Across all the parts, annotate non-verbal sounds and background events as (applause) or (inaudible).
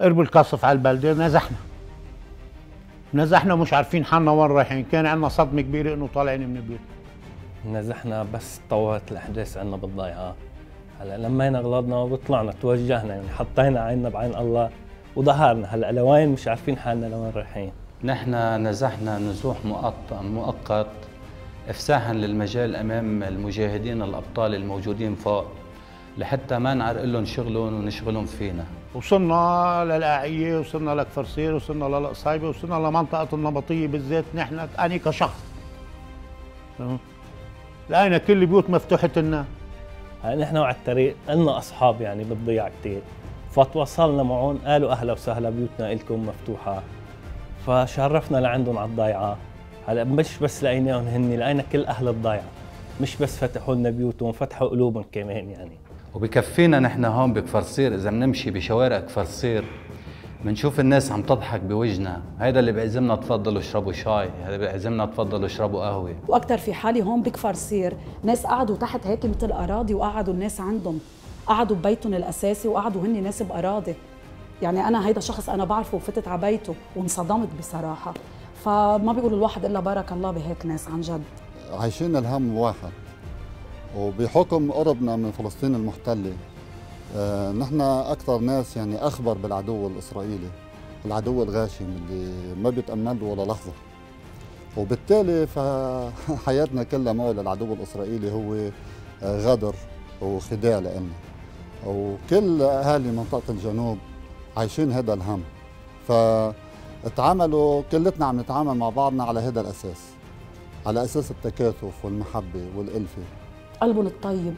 قرب القصف على البلده نزحنا. نزحنا مش عارفين حالنا وين رايحين. كان عندنا صدمة كبيرة إنه طالعين من البيت نزحنا بس طورت الأحداث عندنا بالضيعه هلأ لمينا اغلاضنا وطلعنا توجهنا يعني حطينا عيننا بعين الله وظهرنا. هلأ لوين؟ مش عارفين حالنا لوين رايحين. نحن نزحنا نزوح مؤقت مؤقت افساحا للمجال أمام المجاهدين الأبطال الموجودين فوق لحتى ما نعرق لهم شغلهم ونشغلهم فينا. وصلنا للآعية وصلنا لكفرسير وصلنا للقصايبة وصلنا لمنطقة النبطية بالذات نحن أنا كشخص. لقينا كل البيوت مفتوحة لنا. نحن على الطريق لنا أصحاب يعني بالضياع كثير فتوصلنا معهم قالوا أهلا وسهلا بيوتنا إلكم مفتوحة. فشرفنا لعندهم على الضيعة. هلأ مش بس لقيناهم هن لقينا كل أهل الضيعة. مش بس فتحوا لنا بيوتهم فتحوا قلوبهم كمان يعني. وبكفينا نحن هون بكفرصير إذا بنمشي بشوارع كفرصير بنشوف الناس عم تضحك بوجهنا. هيدا اللي بيعزمنا تفضلوا اشربوا شاي هذا بيعزمنا تفضلوا اشربوا قهوة. وأكثر في حالي هون بكفرصير ناس قعدوا تحت هيك مثل أراضي وقعدوا الناس عندهم. قعدوا ببيتهم الأساسي وقعدوا هن ناس بأراضي. يعني أنا هيدا شخص أنا بعرفه وفتت على بيته وانصدمت بصراحة. فما بيقولوا الواحد إلا بارك الله بهيك ناس عن جد. عايشين الهم واحد وبحكم قربنا من فلسطين المحتلة آه نحن أكثر ناس يعني أخبر بالعدو الإسرائيلي العدو الغاشم اللي ما بيتأمل له ولا لحظة. وبالتالي فحياتنا (laughs) كلها معه للعدو الإسرائيلي هو آه غدر وخداع لنا وكل أهالي منطقة الجنوب عايشين هذا الهم. فتعاملوا كلتنا عم نتعامل مع بعضنا على هذا الأساس على أساس التكاتف والمحبة والألفة. قلبهم الطيب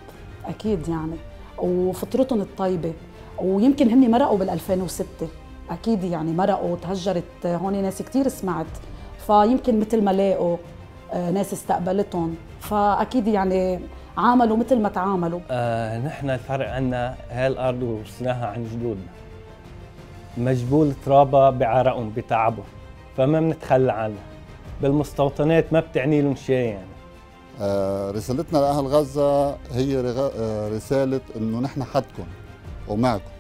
أكيد يعني. وفطرتهم الطيبة. ويمكن هن مرقوا بال 2006 أكيد يعني مرقوا تهجرت. هون ناس كثير سمعت. فيمكن مثل ما لاقوا آه، ناس استقبلتهم. فأكيد يعني عاملوا مثل ما تعاملوا. آه نحن الفرق عنا الأرض ورثناها عن جدودنا مجبول ترابها بعرقهم بتعبهم. فما بنتخلى عنها. بالمستوطنات ما بتعني لهم شيء يعني رسالتنا لأهل غزة هي آه، رسالة إنه نحن حدكم ومعكم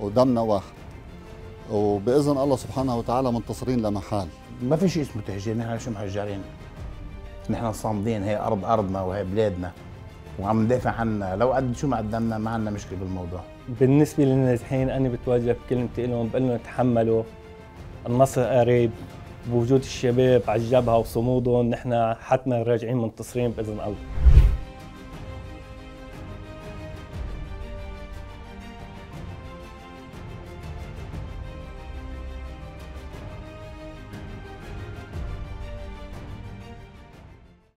ودمنا واحد. وبإذن الله سبحانه وتعالى منتصرين لمحال. ما في شيء اسمه تهجير نحن شو مهجرين؟ نحن صامدين هي أرض أرضنا وهي بلادنا وعم ندافع عنها. لو قد شو ما قدمنا ما عندنا مشكلة بالموضوع. بالنسبة للنازحين أنا بتوجه بكلمتي لهم بقول لهم تحملوا النصر قريب. بوجود الشباب على الجبهة وصمودهم نحن حتما راجعين منتصرين بإذن الله.